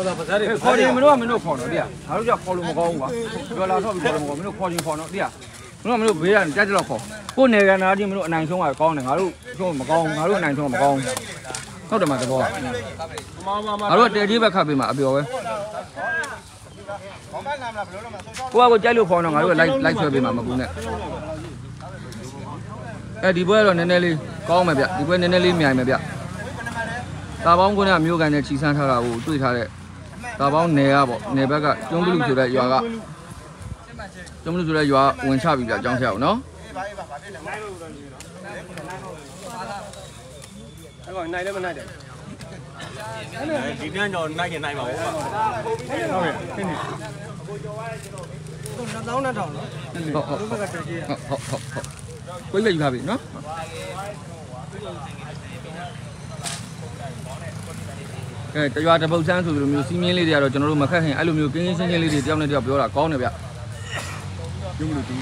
ဟုတ်တာပါဇာတ်တွေခေါ်ရင်မင်းတို့ကမင်းတို့ခေါ်တော့တရားငါတို့ကြောက်ခေါ်လို့မကောင်းဘူးကွာပြောလာတော့ပြီးခေါ်လို့မကောင်းမင်းတို့ခေါ်ရင်ခေါ်တော့တရားမင်းတို့မင်းတို့ဘေးကနေတက်တက်တော့ခေါ်ကိုယ်နေကနာချင်းမင်းတို့အနိုင်ဆုံးကကောင်းတယ်ငါတို့ဆုံးမကောင်းငါတို့အနိုင်ဆုံးကမကောင်းဟုတ်တယ်မှာသဘောကမမမငါတို့ကတဲကြီးဘက်ခတ်ပေးမှာအပြောပဲကိုကကိုကြိုက်လို့ခေါ်တော့ငါတို့ကလိုက်လိုက်ဆွဲပေးမှာမကူနဲ့အဲဒီဘွဲတော့နည်းနည်းလေးကောင်းမယ်ဗျဒီဘွဲနည်းနည်းလေးမြိုင်မယ်ဗျတာပေါင်းကုန်းကမျိုးကန်နဲ့ချီဆန်းထားတာကိုတွေ့ထားတဲ့ တာပေါင်းနယ်ကပေါ့နယ်ဘက်ကကျွန်းကလူဆိုတဲ့ရွာကကျွန်းကလူဆိုတဲ့ရွာဝင်ချပြီဗျအကြောင်းဆရာကိုနော်အဲ့ကောင်နိုင်လည်းမနိုင်တယ်ဒီတန်းကြောင့်နိုင်ရင်နိုင်ပါဘူးဟုတ်ကဲ့ခင်းနေ2000နဲ့ထောင်နော်ဟုတ်ဟုတ်ဟုတ်ဘက်ကတည်းကဟုတ်ဟုတ်ဟုတ်ကိုယ်လည်းယူထားပြီနော် ကဲတရွာတပုတ်ဆန်းဆိုလိုမျိုးစီးမင်းလေးတွေကတော့ကျွန်တော်တို့မခက်ခင်အဲ့လိုမျိုးကင်းကင်းရှင်းရှင်းလေးတွေတယောက်နဲ့တယောက်ပြောတာကောင်းတယ်ဗျကျုံးဘလူတူ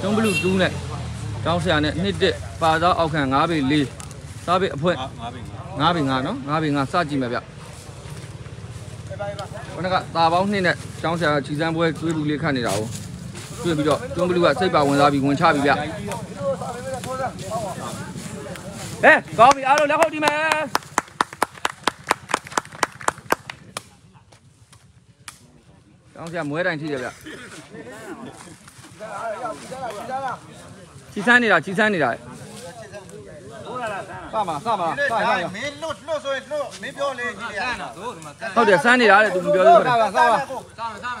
ကျုံးဘလူတူနဲ့တောင်းဆရာနဲ့နှစ်တစ်ပါသားအောက်ခံ9ပေ4စားပေအဖွဲငါးပြီ9ပေ9နော်9ပေ9စကြည့်မယ်ဗျခဏကตาပေါင်းနှစ်နဲ့တောင်းဆရာခြီစမ်းပွဲတွေးဘူးလေးခတ်နေတာကိုတွေ့ပြီးတော့ကျုံးဘလူကစိတ်ပါဝင်စားပြီးဝင်ချပြီဗျဟဲ့ကောင်းပြီအားလုံးလက်ခုပ်တီးမယ် တောင်းစရာမွဲတိုင်ထိတယ်ဗျချီစမ်းနေတာချီစမ်းနေတာစမှာစမှာစရရမင်းလွတ်လွတ်ဆိုရင်လွတ်မင်းပြောလေကြီးလေအဲ့ဒါတို့ဟုတ်တယ်စမ်းနေတာတဲ့သူမပြောသေးဘူးစားပါစားပါ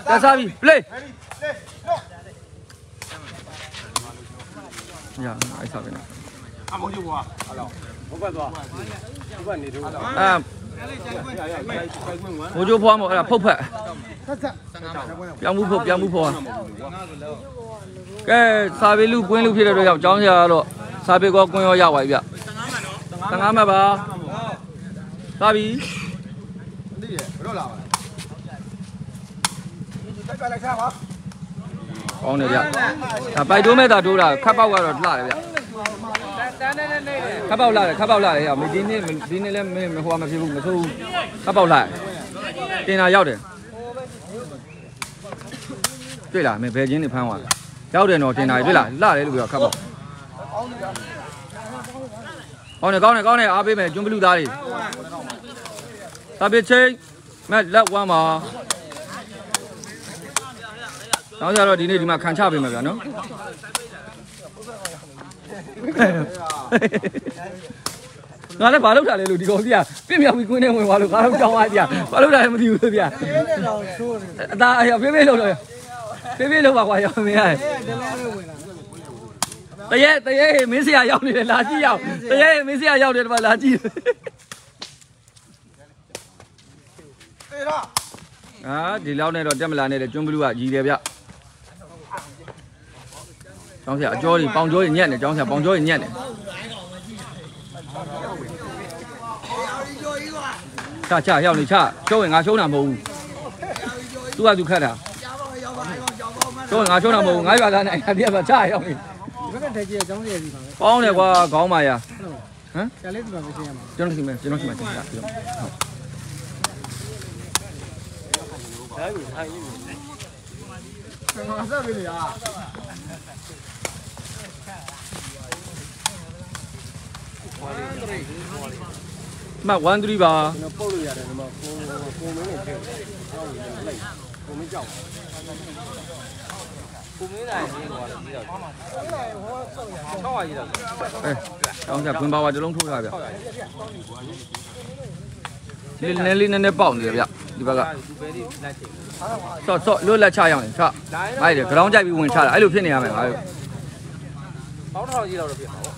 တက်စားပြီ play ရအဲ့စားပဲနော်အမောကျကွာဟုတ်လားဘုတ်ဘက်သွားဘုတ်ဘက်နေတော့အာရရရဆိုင်ခွင့်ဝ မ်းဘိုးချိုးဖွားမို့အဲ့ဒါဖုတ်ဖက်ပြောင်းမှုဖုတ်ပြောင်းမှုဖွားကဲစာပေလူကွင်းလူဖြစ်တဲ့အတွက်ကြောင့်ကျောင်းဆရာကတော့စာပေကောကွင်းရောရပါပြီဗျ15မှတ်ပါသာပြီသိရဘယ်တော့လာပါလဲတိုက်ကလိုက်စားပါကောင်းတယ်ဗျဒါပိုက်တိုးမဲ့တာတိုးတာခတ်ပေါက်ကတော့လှတယ်ဗျ ခတ်ပေါက်လှတယ်ခတ်ပေါက်လှတယ်ဟဲ့မဒီနေ့ဒီနေ့လည်းမဟိုမဖြစ်ဘူးမဆိုးဘူးခတ်ပေါက်လှတယ်တင်တာရောက်တယ်တွေ့လားမင်းဘယ်ချင်းနေဖမ်းသွားလဲရောက်တယ်တော့တင်တာတွေ့လားလှတယ်လို့ပြောခတ်ပေါက်ကောင်းတယ်ကောင်းတယ်ကောင်းတယ်အားပေးမယ်ကျွန်းဘလူသားတွေတပိချင်းမက်လက်ဝမ်းပါနောက်ကြတော့ဒီနေ့ဒီမှာခံချပေးမယ်ဗျာနော် ငါလည်းဘာလုပ်တာလဲလို့ဒီကောင်ကြီးကပြင်းမြောက်ပြီးကွင်းထဲဝင်သွားလို့ငါတော့ကြောင်းသွားကြဘာလုပ်တာလဲမသိဘူးဗျာအသားအဖေးဖေးလုပ်တော့ဖေးဖေးလုပ်ပါကွာရောမင်းရတယ်တရေတရေမင်းဆရာရောက်နေတယ်လာကြည့်ရောက်တရေမင်းဆရာရောက်တယ်ဒီမှာလာကြည့်အေးတော့အာဒီလောက်နဲ့တော့တက်မလာနဲ့တဲ့ကျွန်းဘလူးကကြီးတယ်ဗျ ကျောင်းဆရာအကျော်ကြီးပေါင်ကျော်ကြီးညက်နေကျောင်းဆရာပေါင်ကျော်ကြီးညက်နေချချရောက်နေချရှုံးရင်ငါရှုံးတာမဟုတ်ဘူးသူကသူခတ်တာရှုံးရင်ငါရှုံးတာမဟုတ်ဘူးငါရွာသားနဲ့အပြည့်ပါချရောက်နေဒီဘက်ကတည်းကကျောင်းရည်စီပါပဲပေါင်းတယ်ကွာခေါင်းပါရဟမ်ဆရာလေးဒီမှာမရှင်းရမှာကျွန်တော်စီမယ်ကျွန်တော်စီမယ်ကျွန်တော်စီမယ်ငါဆက်ပြီလေဟာ မှတ်1 3ပါကျွန်တော်ပုတ်လို့ရတယ်ဒီမှာကိုကိုမင်းနဲ့ထည့်အောက်ကိုလိုက်ကိုမင်းကြောက်အဲတောင်းကြခွင်ပါဝါတစ်လုံးထိုးထားဗျဒီနည်းလေးနည်းနည်းပေါက်နေတယ်ဗျဒီဘက်ကဆော့ဆော့လွတ်လက်ချရအောင်ချမိုက်တယ် ground ကြိုက်ပြီးဝင်ချတာအဲ့လိုဖြစ်နေရမယ်ငါတို့ ပေါင်းထောင်ကြီးတော့ဖြစ်ပါဘော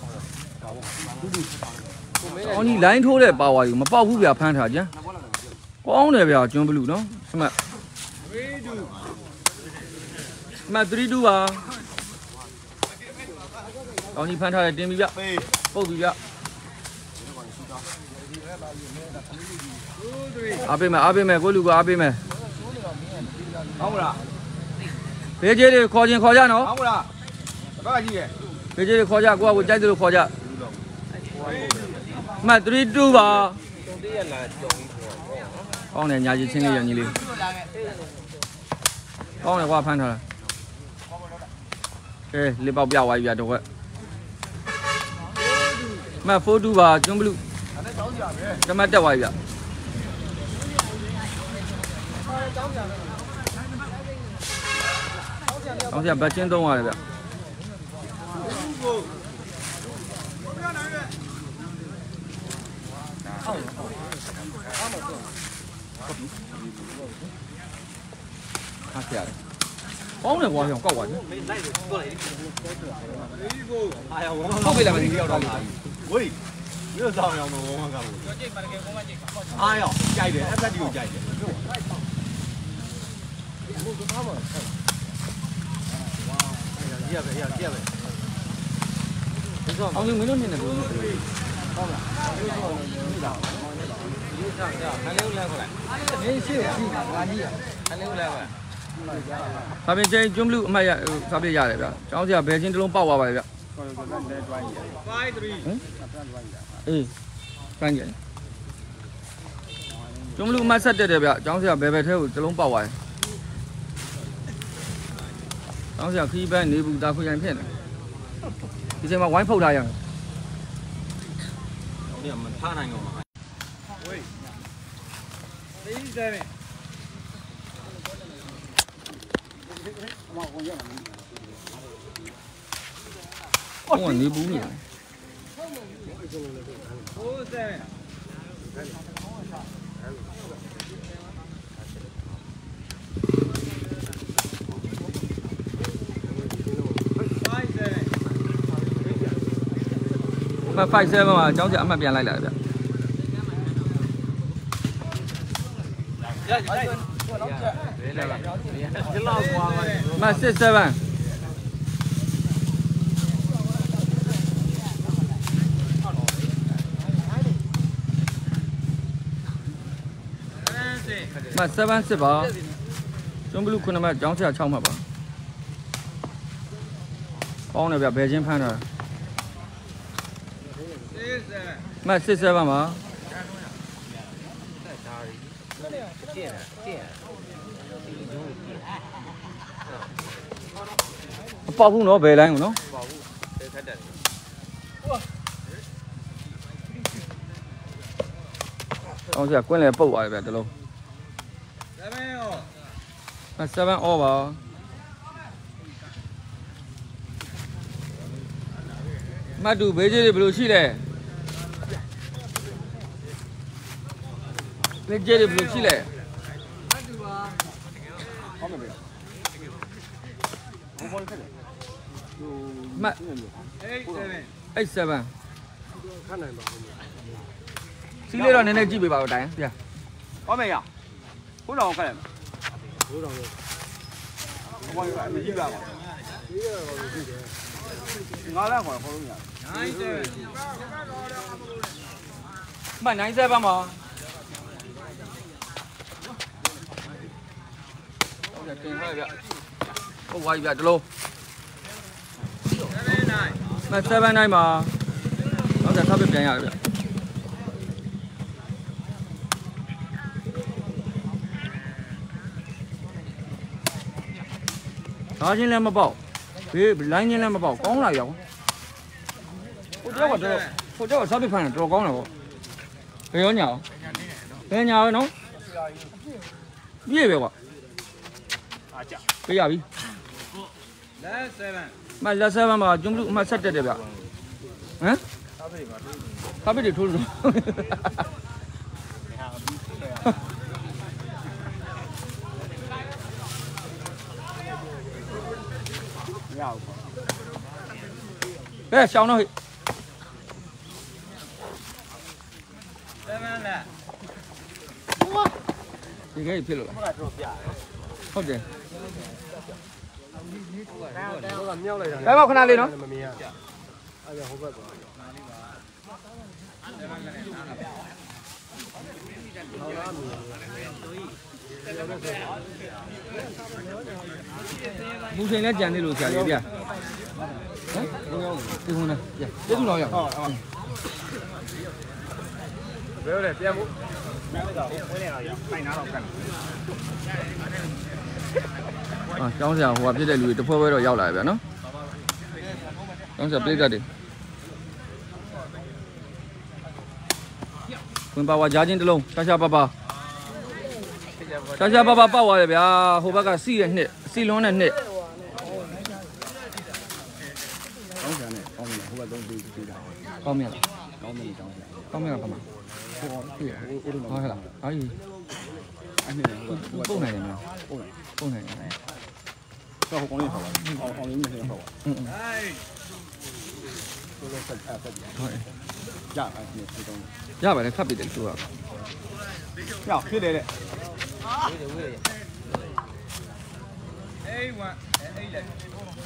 အောင်းကြီး line ထိုးတဲ့ပါဝါကြီးမပေါက်ဘူးဗျဖမ်းထားကြကောင်းတယ်ဗျကျွန်းဘလူးနော်စမတ်စမတ်3 2ပါကောင်းကြီးဖမ်းထားတယ်တင်ပြီဗျပုတ်ပြီဗျအားပေးမယ်အားပေးမယ်ကိုလူကအားပေးမယ်ဟောင်းမလားဖေးကြီးတွေခေါ်ခြင်းခေါ်ကြနော်ဟောင်းမလားဘက်ကကြီးရဲ့ ဖေးကြီးတွေခေါ်ကြကိုကကိုကြိုက်တယ်လို့ခေါ်ကြမှတ်3 2ပါကောင်းတယ်ညာကြီးချင်းလေးရညီလေးကောင်းတယ်ကွာဖမ်းထားတာအဲလေးပေါက်ပြသွားပြီဗျတော့ခွက်မတ်ဖိုးတူပါကျွန်းဘလူးတမတ်တက်သွားပြီဗျကောင်းစရာဘတ်ချင်းသုံးရတယ်ဗျ အားရတယ်။ကောင်းတယ်ကွာပြောင်းကောက်ပါချင်းအားရဝမ်း။ဟုတ်ပြီလားမသိဘူးရောက်တော့ဝေးမြို့ဆောင်ရောင်မဝမ်းကဘူးအားရကြိုက်တယ်အသက်ကြီးကိုကြိုက်တ ယ်ရပဲရရပဲ။အောင်လို့မင်းတို့နေနေလို့ခလေးကိုလမ်းခေါ်လိုက်မင်းရှိရှိငါကြီးရခလေးကိုလမ်းခေါ်။ဒါပြင်ချင်းကျွန်းဘလူးအမှတ်ရစားပြရတယ်ဗျ။ကျောင်းစရာဘယ်ချင်းတစ်လုံးပေါက်သွားပါလေဗျခေါ်တော့တော့လဲတွိုင်းရ5 3။အေး။ဖမ်းကြတယ်။ကျွန်းဘလူးအမှတ်ဆက်တက်တယ်ဗျ။ကျောင်းစရာဘယ်ဘယ်ထဲကိုတစ်လုံးပေါက်သွားတယ်။ကျောင်းစရာခီးပန်းနေဘူးတာခွေရိုင်ဖြစ်နေ။ ဒီချိန်မှာဝိုင်းဖုတ်ထားရအောင်ဒီမထားနိုင်တော့။ဟုတ်ကနေဘူး နေတယ်။မ57မှာကျောင်းစရာအမှတ်ပြန်လိုက်လာတယ်ဗျ။ဒီလောက်ကွာပါမစစ်7မ7စစ်ပါကျွန်းဘလူး9 မှတ်ကျောင်းဆရာ6မှတ်ပါပေါင်းတယ်ဗျဘယ်ချင်းဖမ်းတာမစစ်7ပါမပေါက်ဘူးနော်ဘယ်လိုင်းကိုနော်ကျောင်းဆရာကွင်းလေပုတ်သွားတယ်ဗျတလုံး Uh, seven over. မတ်တူဘေးကြီးတွေဘယ်လိုရှိလဲ ဘေးကြီးတွေဘယ်လိုရှိလဲဟုတ်မယ်ဗျဘုံပေါ်ခက်တယ်ဟိုမတ်87ခတ်နိုင်ပါဘူးစီးလေးတော့နည်းနည်းကြည့်ပေးပါဦးတိုင်းပြဟုတ်မယ်ရဘုံတော်ခက်တယ်ဘုံတော်ဘောဘာမကြည့်ပါဘူးငါလည်းခေါ်ခေါ်လို့ရမတ်97မှာဟုတ်တယ် တင်ထားရဗျဟုတ်ဝိုင်းဗျတလုံးမတ်79မှာဟုတ်တယ်ထပ်ပြပြန်ရတယ်ဗျဒါချင်းလည်းမပေါက်ဘေးလိုင်းချင်းလည်းမပေါက်ကောင်းလာရောဟိုကြောက်ကတော့ဟိုကြောက်ကစားပြဖန်တော်ကောင်းတယ်ပေါ့ဘယ်ရောညာဘယ်ညာရောနော်ပြည့်ပဲကွာ အားကြပြရပြီလက်7မလက်7မှာကျွန်းဘလူးအမှတ်ဆက်တက်တယ်ဗျဟမ်စားပြတွေထိုးလို့မရဘူးဘယ်ရှောင်းတော့ဟိဒီကိဖြစ်လို့လားဟုတ်တယ် ဟိုကမြောက်လိုက်တာဘယ်မှာခဏလေးနော်မမြင်ရအဲ့ဒါဟိုဘက်ကွာဘူချိန်နဲ့ကြံနေလို့ဆရာကြီးဗျဟမ်ဒီခုနပြကျေးဇူးတော်ရဟုတ်ဟုတ်ဘယ်လိုလဲပြန်ဖို့အာကျောင်း ဆရာဟိုကဖြစ်တဲ့လူတွေတစ်ဖွဲဖွဲတော့ရောက်လာပြီဗျာနော်ကျောင်းဆရာပြိတ္တတွေဝင်ပါဝါကြားချင်းတစ်လုံးရှာရှာပါပါရှာရှာပါပါပောက်သွားတယ်ဗျာဟိုဘက်ကစီရဲ့နှစ်စီလွန်းတဲ့နှစ်ကောင်းစံနဲ့ကောင်းတယ်ဟိုကတော့ဒီဒီတာကောင်းမြတ်လားကောင်းတယ်ကောင်းတယ်ကောင်းမြတ်လားခမဟိုတွေ့ရဟိုဟိုဟုတ်ကဲ့လားအာကြီးအဲ့နဲ့ဟိုဟိုပုံနိုင်တယ်မလားပုံနိုင်ပုံနိုင် တယ်တော့ဟိုကောင်းလေးဟောပါအောင်အောင်လေးမင်းဟောပါอืมဆိုတော့ဆက်အဲ့ဆက်ဟုတ်တယ်ရအဲ့ဒီဒီကောင်းရပါတယ်ခတ်ပြတယ်သူကရဖြစ်တယ်တဲ့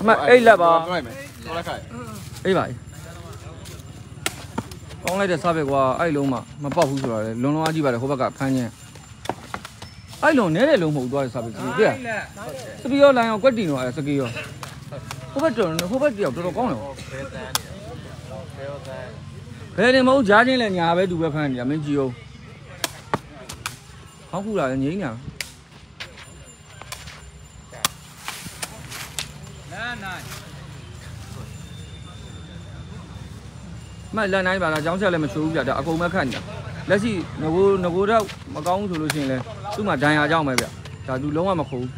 အမအိတ်လက်ပါလိုက်မယ်ဟောလိုက်ခိုင်အေးပါကောင်းလိုက်တဲ့စားပဲကွာအဲ့လုံးမှမပေါက်ဘူးဆိုတော့လေလွန်လွန်အားကြီးပါတယ်ဟိုဘက်ကဖမ်းချင်း အဲ့လုံးနဲတဲ့လုံးမဟုတ်သွားတဲ့စားပဲကြီးပြစပီယောလိုင်းရောကွက်တီနော်အဲ့စကီယောဟိုဘက်တော်ဟိုဘက်တယောက်တော်တော်ကောင်းတယ်ဘယ်နေမဟုတ်ကြားချင်းလဲညာပဲသူပဲဖမ်းနေရမင်းကြည့်အောင်ဟောက်ခုလာလဲငိမ့်ညာမလန်နိုင်ပါလားကျောင်းဆက်လည်းမချိုးဘူးပြဒါအကုန်မဲ့ခတ်နေတာလက်ရှိငကိုငကိုတော့မကောင်းဘူးဆိုလို့ရှိရင်လဲ သူ့မှာဒဏ်ရာကြောက်မယ်ဗျဒါသူလုံးဝမခုဘူး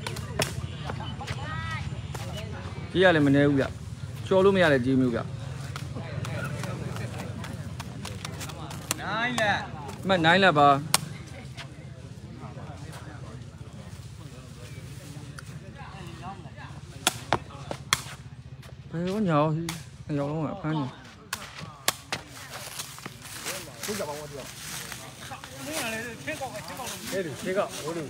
ကြီးရလည်းမနေဘူးဗျချော်လို့မရတဲ့ကြီးမျိုးဗျနိုင်လက်မနိုင်လက်ပါဘယ်ရောညာရောဟိရောလုံးကဖမ်းနေ အဲ့ဒီဒီကဟိုလို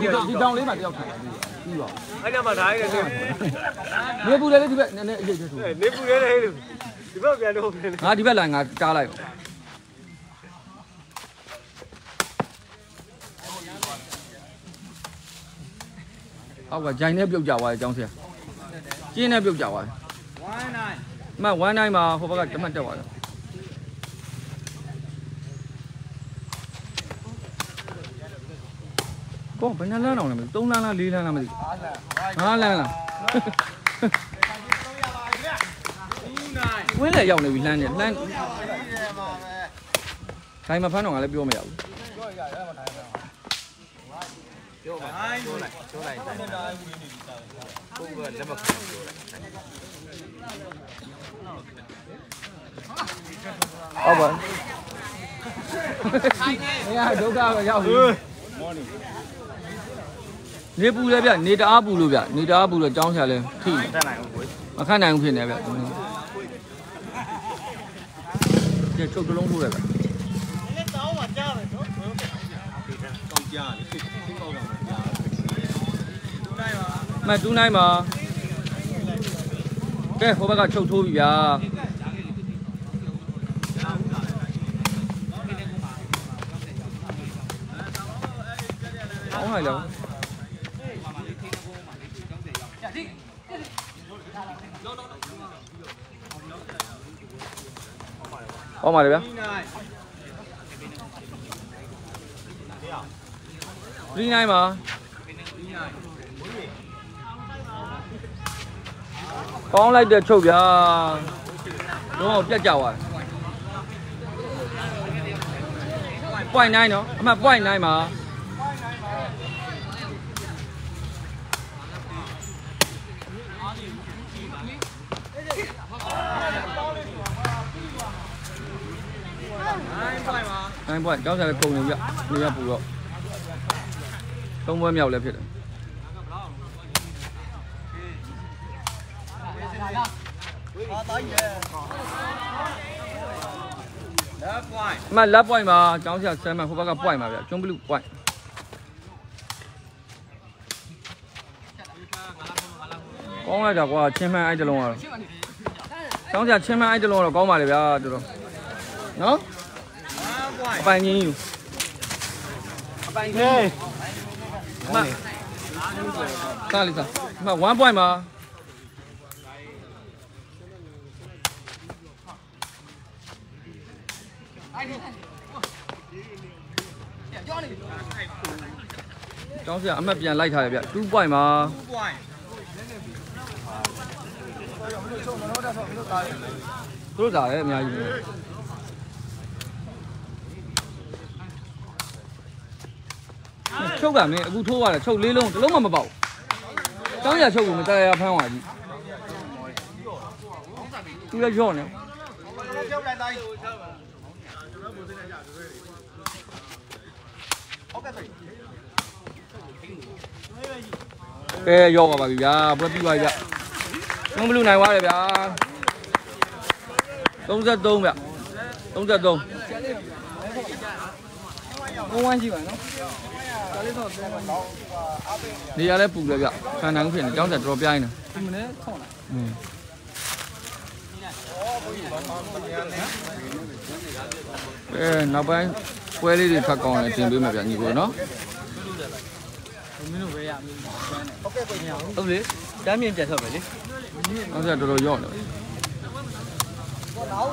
ဒီဒီတောင်လေးမှာတယောက်ထိုင်ပြီးပါအဲ့ညမှာဓာတ်ရည်နေနေပူတယ်လေဒီဘက်နည်းနည်းအရေးချက်ဆိုနေပူရဲလေဟဲ့လူဒီဘက်ပြန်တော့ပြန်ငါဒီဘက်လာငါတားလိုက်အောက်ကဂျိုင်နဲ့ပြုတ်ကြသွားတယ်ကျောင်းဆရာကျင်းနဲ့ပြုတ်ကြသွားတယ်19အမှ1နိုင်မှာဟိုဘက်ကတမတ်တက်သွားတယ် ကောဘယ်နှလမ်းအောင်လဲမသိ3လမ်းလား4လမ်းလားမသိ5လမ်းလားဝင်းလေရောက်နေပြီလှမ်းနေလှမ်းခိုင်မဖမ်းတော့ငါလည်းပြောမရဘူးဟုတ်ပါနေရဒုက္ခပဲရောက်ပြီ နေပူလဲဗျနေတအားပူလို့ဗျနေတအားပူလို့ကြောင်းချလဲထိတက်နိုင်ဘူးကိုမခတ်နိုင်ဘူးဖြစ်နေဗျဒီချုပ်တလုံးထိုးတယ်ဗျကောင်းကြတယ်စိတ်စိတ်ကောင်းတာကြားမတူးနိုင်ပါကဲဟိုဘက်ကချုပ်ထိုးပြီဗျာအောင်းလိုက် တော့ဟောမှာလေဗျာ39ပါကောင်းလိုက်တဲ့ချုပ်ဗျာတော့ပြတ်ကြသွားတယ် point 9နော်အမှတ် point 9 ပါ9 point ကျောင်းစားလည်းကုန်နေပြနေရပူတော့သုံးပွဲမြောက်လည်းဖြစ်တယ်လက်ပွိုင်းအမှတ်လက် point ပါကျောင်းဆရာဆမ်းမှဟိုဘက်က point ပါဗျကျွန်းဘလူး point ကောင်းလိုက်တာကွာချင်းမှန်းအဲ့တလုံးကတော့ကျောင်းဆရာချင်းမှန်းအဲ့တလုံးကတော့ကောင်းပါလေဗျာတော်တော်နော်လက်ပွိုင်း အပိုင်ချင်းယူအပိုင်ချင်းအမှစားလိစားအမှ1 point ပါကျောင်းဆရာအမှတ်ပြန်လိုက်ထားတယ်ဗျ2 point ပါသူတို့သာလည်းအများကြီး ချုပ်ကမင်းအခုထိုးရတယ်ချုပ်လေးလုံးတစ်လုံးမှမပေါက်ကျောင်းရချုပ်ကိုမတရားရဖမ်းသွားကြီးသူလည်းကြော့နေကဲရောက်ပါပါပြီဗျာပွဲပြီးပါပြီဗျကျွန်းဘလူးနိုင်သွားတယ်ဗျာ33ဗျ33ဘုံဝမ်းရှိပါနော် နေရာလဲပူတယ်ဗျခံနိုင်ဖြစ်နေကျောင်းဆက်တော်တော်ပြိုင်းနေဒီမနေ့ဆောင်းလာอืมအဲနောက်ပိုင်းပွဲလေးတွေဖတ်ကောင်းလဲတင်ပေးမှာဗျညီကိုနော်မင်းတို့ပဲရမင်းဟုတ်ကဲ့ပြင်ရအောင်ဟုတ်လေတမ်းမြင်ပြတ်ထွက်ပဲလေနောက်ဆက်တော်တော်ရော့နေ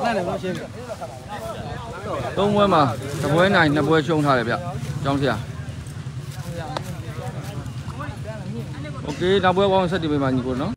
နားလည်းမရှင်းဘူးသုံးပွဲမှာတစ်ပွဲနိုင်နှစ်ပွဲရှုံးထားတယ်ဗျကျောင်းဆရာ โอเคနောက်ပွဲပေါင်းဆက်တင်ပေးမှာညီကိုနော်